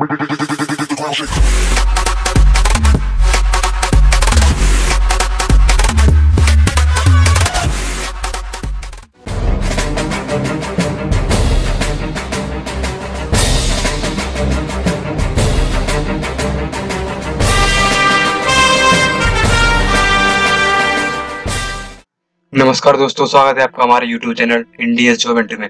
नमस्कार दोस्तों, स्वागत है आपका हमारे YouTube चैनल इंडिया जॉब में।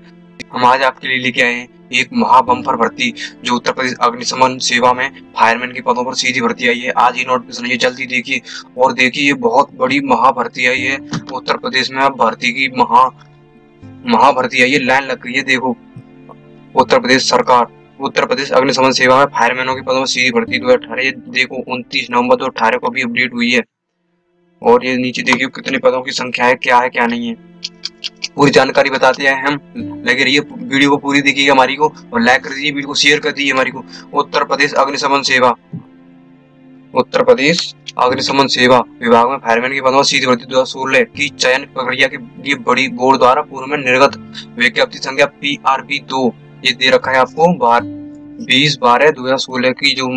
हम आज आपके लिए लेके आए हैं एक महाबम्पर भर्ती, जो उत्तर प्रदेश अग्निशमन सेवा में फायरमैन के पदों पर सीधी भर्ती आई है। आज ही नोटिफिकेशन ये जल्दी देखिए और देखिए, ये बहुत बड़ी महाभर्ती आई है। उत्तर प्रदेश में अब भर्ती की महा, महाभर्ती आई है। लाइन लग गई है, देखो। उत्तर प्रदेश सरकार, उत्तर प्रदेश अग्निशमन सेवा में फायरमैनों के पदों पर सीधी भर्ती दो अठारह देखो, उनतीस नवंबर दो को भी अपडेट हुई है। और ये नीचे देखिए कितने पदों की संख्या है, क्या है, क्या नहीं है। पूरी जानकारी बताते हैं हम। लगे रहिए वीडियो को पूरी देखिए हमारी को और लाइक कर दीजिए, वीडियो को शेयर कर दीजिए हमारी को। उत्तर प्रदेश अग्निशमन सेवा। उत्तर प्रदेश अग्निशमन सेवा विभाग में फायरमैन के पदों सीधी भर्ती दो सोलह की चयन प्रक्रिया के लिए बड़ी बोर्ड द्वारा पूर्व में निर्गत विज्ञप्ति संख्या पी आर बी दो ये दे रखा है आपको। बार बीस बारह दो हज़ार सोलह की जो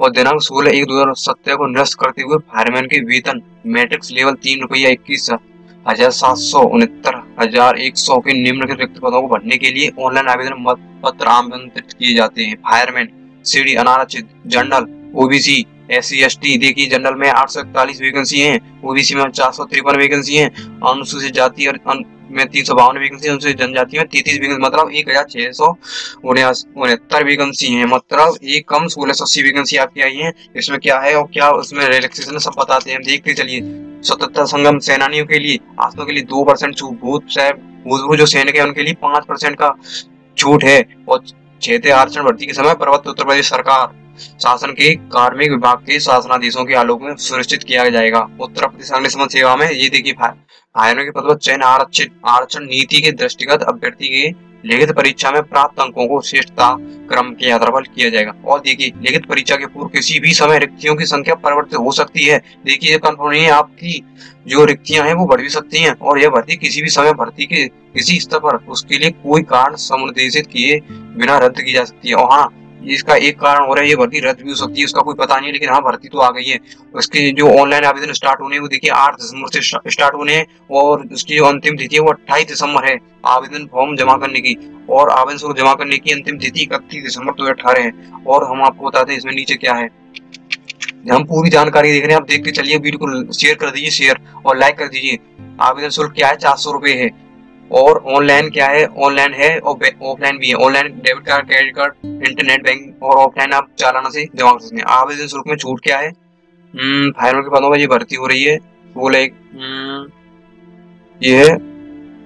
और दिनांक सोलह एक दो हज़ार सत्रह को निरस्त करते हुए फायरमैन के वेतन मैट्रिक्स लेवल तीन रुपया इक्कीस हज़ार सात सौ उनहत्तर हज़ार एक सौ के निम्न रिक्त पदों को भरने के लिए ऑनलाइन आवेदन पत्र आमंत्रित किए जाते हैं। फायरमैन सीढ़ी अनारक्षित, general, OBC S C S T देखिए जनरल में आठ सौ इकतालीस वैकेंसी है, ओबीसी में चार सौ तिरपन वैकेंसी है, अनुसूचित जाति और में तीन सौ बावन वैकेंसी उनसे जनजाति में तैतीस वैकेंसी मतलब एक हज़ार छह सौ उनहत्तर वैकेंसी है मतलब एक कम सोलह सौ अस्सी वैकेंसी आपकी आई है। इसमें क्या है और क्या उसमें रिलैक्सेशन सब बताते हैं। देखते चलिए। स्वतंत्रता संगम सेनानियों के लिए आसनों के लिए दो परसेंट छूट। भूत भूतपूर्व जो सैनिक है, उनके लिए पाँच परसेंट का छूट है। और क्षेत्रीय आरक्षण भर्ती के समय पर्वत उत्तर प्रदेश सरकार शासन के कार्मिक विभाग के शासनादेशों के आलोक में सुनिश्चित किया जाएगा। उत्तर प्रदेश अग्निशमन सेवा में, ये देखिए के पद पर चयन आरक्षित, आरक्षण नीति के दृष्टिगत अभ्यर्थी के लिखित परीक्षा में प्राप्त अंकों को श्रेष्ठता क्रम के आधार पर किया जाएगा। और देखिए, लिखित परीक्षा के पूर्व किसी भी समय रिक्तियों की संख्या परिवर्तित हो सकती है। देखिए नहीं है आपकी जो रिक्तियाँ हैं वो बढ़ भी सकती हैं और यह भर्ती किसी भी समय भर्ती के किसी स्तर पर उसके लिए कोई कारण समुदेशित किए बिना रद्द की जा सकती है। और हाँ इसका एक कारण हो रहा है, ये भर्ती रद्द भी हो सकती है, उसका कोई पता नहीं, लेकिन हाँ भर्ती तो आ गई है। उसके जो ऑनलाइन आवेदन स्टार्ट होने वो देखिए आठ दिसंबर से स्टार्ट होने हैं, और उसकी जो अंतिम तिथि है, वो अट्ठाईस दिसंबर है, आवेदन फॉर्म जमा करने की। और आवेदन शुल्क जमा करने की अंतिम तिथि इकतीस दिसंबर दो हज़ार है। और हम आपको बताते हैं, इसमें नीचे क्या है। हम पूरी जानकारी देख रहे हैं, आप देख के चलिए, वीडियो को शेयर कर दीजिए शेयर और लाइक कर दीजिए। आवेदन शुल्क क्या है? चार सौ रुपए है। और ऑनलाइन क्या है? ऑनलाइन है, और ऑफलाइन भी है। Online debit card credit card internet bank और ऑफलाइन आप चालाना से जमा कर सकते हैं। आवेदन शुल्क में छूट क्या है? फाइनल के पदों पर ये भर्ती हो रही है। वो लाइक ये है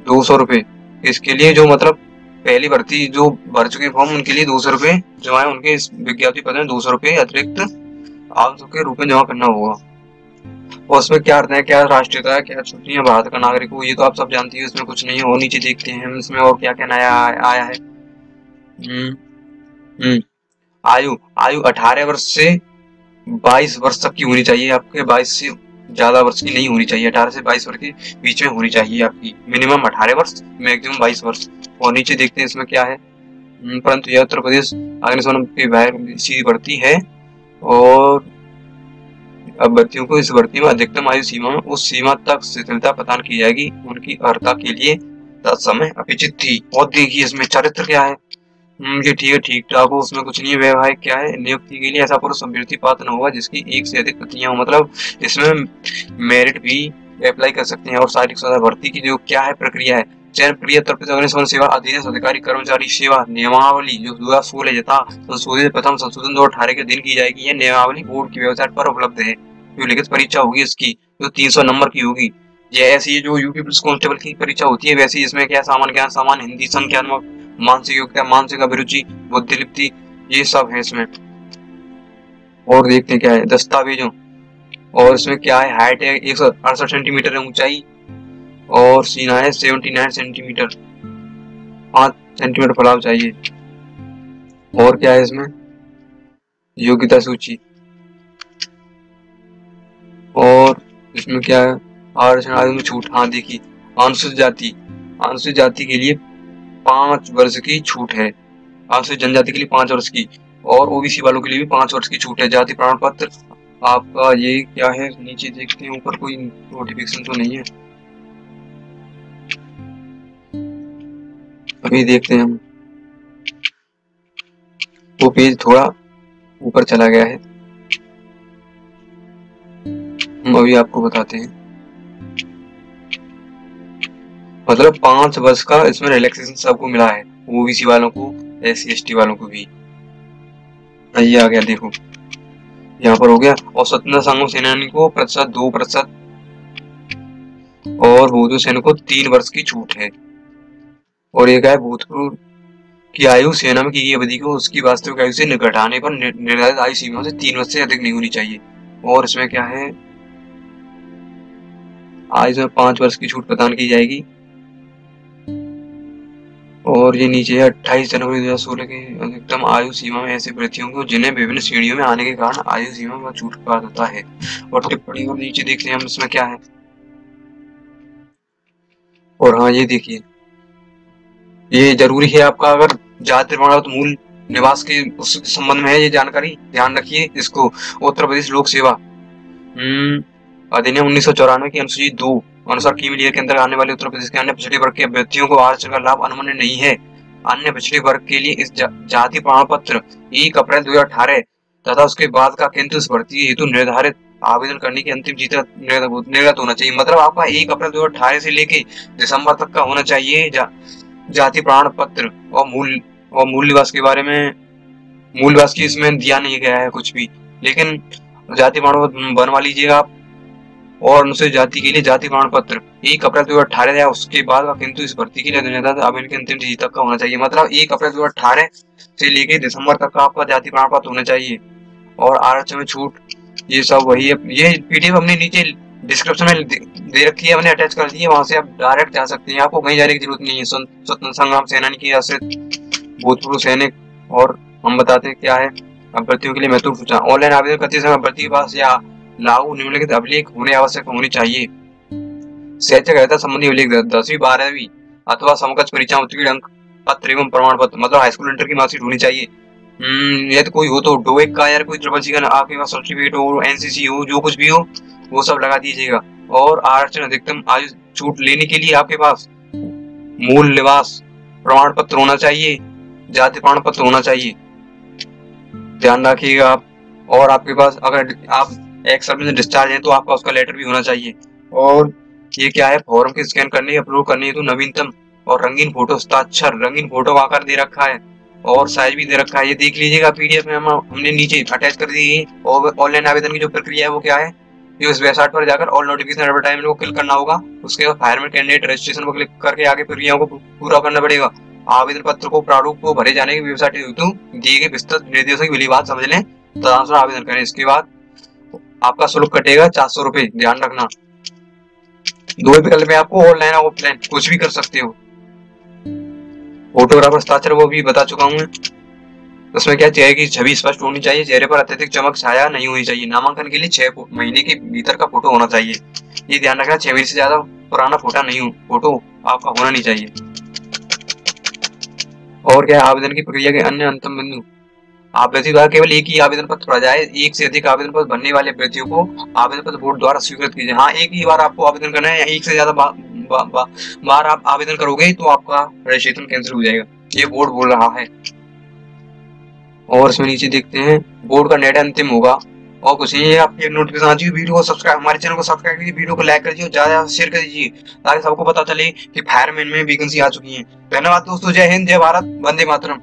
दो सौ रुपए। इसके लिए जो मतलब पहली भर्ती जो भर चुके फॉर्म उनके लिए दो सौ रुपए। जो है उनके विज्ञापन पद में दो सौ रुपए अतिरिक्त आप के रूप में जमा करना होगा। और उसमें क्या अर्थ है क्या राष्ट्रीयता है क्या छुट्टी है भारत का नागरिक ये तो आप सब जानती है उसमें कुछ नहीं है और नीचे देखते हैं इसमें और क्या क्या नया आया है। हम्म हम्म आयु आयु अठारह वर्ष से बाईस वर्ष तक की होनी चाहिए आपके बाईस से ज़्यादा वर्ष की नहीं होनी चाहिए अठारह से बाईस वर्ष के बीच में होनी चाहिए आपकी मिनिमम अठारह वर्ष मैक्सिमम बाईस वर्ष और नीचे देखते हैं इसमें क्या है। हम्म, परंतु यह उत्तर प्रदेश अग्निशमन विभाग सीधी भर्ती है और अभ्यर्थियों को इस भर्ती में अधिकतम आयु सीमा में उस सीमा तक शिथिलता प्रदान की जाएगी उनकी अर्हता के लिए तत्समय अपेक्षित थी। और देखिए इसमें चरित्र क्या है। हम्म, ये ठीक है ठीक ठाक हो उसमें कुछ नहीं है वैवाहिक क्या है। नियुक्ति के लिए ऐसा पुरुष अभ्यर्थी पात्र होगा जिसकी एक से अधिक प्रतियाँ हो। मतलब इसमें मेरिट भी अप्लाई कर सकते हैं और शारीरिक सदा भर्ती की जो क्या है प्रक्रिया है। चयन प्रक्रिया प्रदेश अग्निशमन सेवा अधीन अधिकारी कर्मचारी सेवा नियमावली जो दो हज़ार सोलह यथा संशोधित प्रथम संशोधन दो अठारह के दिन की जाएगी। यह नियमावली बोर्ड की वेबसाइट पर उपलब्ध है। जो लिखित परीक्षा होगी इसकी, जो तीन सौ नंबर की होगी। ये ऐसी जो यूपी पुलिस कांस्टेबल की परीक्षा होती है, वैसे इसमें क्या सामान्य ज्ञान, सामान्य हिंदी संख्यात्मक मानसिक योग्यता, मानसिक अभिरुचि बुद्धिलिप्ति ये सब है इसमें। और देखते हैं क्या है, दस्तावेजों। और इसमें क्या है हाइट है एक सौ अड़सठ सेंटीमीटर है ऊंचाई, और सीना है सेवेंटी नाइन सेंटीमीटर पाँच सेंटीमीटर फैलाव चाहिए। और क्या है इसमें? योग्यता सूची। और इसमें क्या है? में छूट हाँ देखिए अनुसूचित जाति अनुसूचित जाति के लिए पाँच वर्ष की छूट है। अनुसूचित जनजाति के लिए पाँच वर्ष की और ओबीसी वालों के लिए भी पाँच वर्ष की छूट है। जाति प्रमाण पत्र, आपका ये क्या है? नीचे देखते हैं, ऊपर कोई नोटिफिकेशन तो नहीं है। अभी देखते हैं हम। वो पेज थोड़ा ऊपर चला गया है। अभी आपको बताते हैं। मतलब पाँच वर्ष का इसमें रिलैक्सेशन सबको मिला है। ओबीसी वालों को एस सी वालों को भी। ये आ गया, देखो। यहाँ पर हो गया। और स्वतंत्र संघ सेनानी को प्रतिशत दो प्रतिशत और भूतपूर्व सैनिक को तीन वर्ष की छूट है। और एक है भूतपूर्व की आयु सेना में की गई अवधि को उसकी वास्तविक आयु से घटाने पर निर्धारित आयु सीमा से तीन वर्ष से अधिक नहीं होनी चाहिए। और इसमें क्या है आयु में पाँच वर्ष की छूट प्रदान की जाएगी। और ये नीचे अट्ठाईस जनवरी दो हज़ार सोलह के अधिकतम आयु सीमा में ऐसे व्यक्तियों को जिन्हें विभिन्न श्रेणियों में आने के कारण आयु सीमा में छूट पा देता है। और टिप्पणी और नीचे देखते हैं हम इसमें क्या है। और हाँ ये देखिए। ये ज़रूरी है आपका अगर जाति प्रमाण मूल निवास के उस संबंध में है ये जानकारी ध्यान रखिए इसको। उत्तर प्रदेश लोक सेवा। हम्म, अधिनियम उन्नीस सौ चौरानवे की अनुसूची दो अनुसार कीमिलियर के अंदर आने वाले उत्तर प्रदेश के अन्य पिछड़े वर्ग के अभ्यर्थियों को आरक्षण का लाभ अनुमन्य नहीं है। अन्य पिछड़े वर्ग के लिए इस जा, जाति प्रमाण पत्र एक अप्रैल दो तथा उसके बाद का किंतु इस भर्ती हेतु निर्धारित आवेदन करने की अंतिम जीत निर्गत होना चाहिए। मतलब आपका एक अप्रैल दो हज़ार अठारह से लेके दिसंबर तक का होना चाहिए जा, जाति प्रमाण पत्र और मूल और मूल निवास के बारे में मूल निवास की इसमें दिया नहीं गया है कुछ भी। लेकिन जाति प्रमाण बनवा लीजिएगा आप। और अनुसूचित जाति के लिए जाति प्रमाण पत्र एक अप्रैल दो हज़ार अठारह या उसके बाद किंतु इस भर्ती के लिए आवेदन की अंतिम तिथि तक का होना चाहिए। मतलब एक अप्रैल दो हज़ार अठारह से लेके दिसंबर तक का आपका जाति प्रमाण पत्र होना चाहिए। और आरक्षण में छूट, ये सब वही है। ये पीडीएफ हमने नीचे डिस्क्रिप्शन में दे रखी है, हमने अटैच कर दी है। वहाँ से आप डायरेक्ट जा सकते हैं। आपको कहीं जाने की ज़रूरत नहीं है। स्वतंत्र संग्राम सेनानी की आश्रित, भूतपूर्व सैनिक, और हम बताते हैं क्या है। अभ्यर्थियों के लिए महत्वपूर्ण ऑनलाइन आवेदन करते समय अभ्यर्थी के पास या लागू निम्नलिखित अभिलेख होने आवश्यक होनी चाहिए। शैक्षिक अर्हता संबंधी अभिलेख दसवीं, बारहवीं अथवा समकक्ष परीक्षा उत्तीर्ण अंक पत्र एवं प्रमाण पत्र मतलब हाई स्कूल इंटर की मार्कशीट होनी चाहिए। हम्म यदि कोई हो तो डोएक का यार कोई ट्रिपल सी का आपके पास सर्टिफिकेट हो एनसीसी हो, जो कुछ भी हो, वो सब लगा दीजिएगा। और आरक्षण अधिकतम आयु छूट लेने के लिए आपके पास मूल निवास प्रमाण पत्र होना चाहिए, जाति प्रमाण पत्र होना चाहिए। ध्यान रखिएगा आप। और आपके पास अगर आप एक सर्विस में डिस्चार्ज है तो आपका उसका लेटर भी होना चाहिए। और ये क्या है? फॉर्म की स्कैन करनी है अपलोड करनी है तो नवीनतम और रंगीन फ़ोटो हस्ताक्षर रंगीन फ़ोटो आकार दे रखा है और साइज़ भी दे रखा है। ये देख लीजिएगा पीडीएफ में हम, हमने नीचे अटैच कर दी है। और ऑनलाइन आवेदन की जो प्रक्रिया है, वो क्या है? ये उस वेबसाइट पर जाकर ऑल नोटिफिकेशन एडवर्टाइजमेंट को क्लिक करना होगा। उसके बाद फायरमैन कैंडिडेट रजिस्ट्रेशन को क्लिक करके आगे प्रक्रियाओं को पूरा करना पड़ेगा। आवेदन पत्र को प्रारूप को भरे जाने की वेबसाइट दिए गए विस्तृत निर्देशों की मिली बात समझ लें। तदनुसार आवेदन करें। इसके बाद आपका शुल्क कटेगा, चार सौ रुपए, ध्यान रखना। दो विकल्प में आपको, ऑनलाइन ऑफलाइन, कुछ भी कर सकते हो। फोटोग्राफर हस्ताक्षर वो भी बता चुका हूँ उसमें क्या चेहरे की छवि स्पष्ट होनी चाहिए, चेहरे पर अत्यधिक चमक, छाया नहीं होनी चाहिए। नामांकन के लिए छह महीने के भीतर का फ़ोटो होना चाहिए। ये ध्यान रखना, छह महीने से ज़्यादा पुराना फ़ोटो नहीं हो। फ़ोटो आपका होना नहीं चाहिए। और क्या आवेदन की प्रक्रिया के अन्य अंतिम बिंदु? अभ्यर्थी द्वारा केवल एक ही आवेदन पत्र भरा जाए, एक से अधिक आवेदन पत्र भरने वाले अभ्यर्थियों को आवेदन पत्र बोर्ड द्वारा स्वीकृत कीजिए। हाँ एक ही बार आपको आवेदन करना है एक से ज़्यादा बार आप आवेदन करोगे तो आपका रजिस्ट्रेशन कैंसिल हो जाएगा। ये बोर्ड बोल रहा है। और इसमें नीचे देखते हैं, बोर्ड का नेट अंतिम होगा। और कुछ नहीं है, आपकी नोटिफिकेशन आ जाएगी वीडियो को सब्सक्राइब हमारे चैनल को सब्सक्राइब कीजिए वीडियो को लाइक कर दीजिए ज़्यादा शेयर कर दीजिए, ताकि सबको पता चले कि फायरमैन में वैकेंसी आ चुकी है। धन्यवाद दोस्तों, जय हिंद, जय भारत, वंदे मातरम।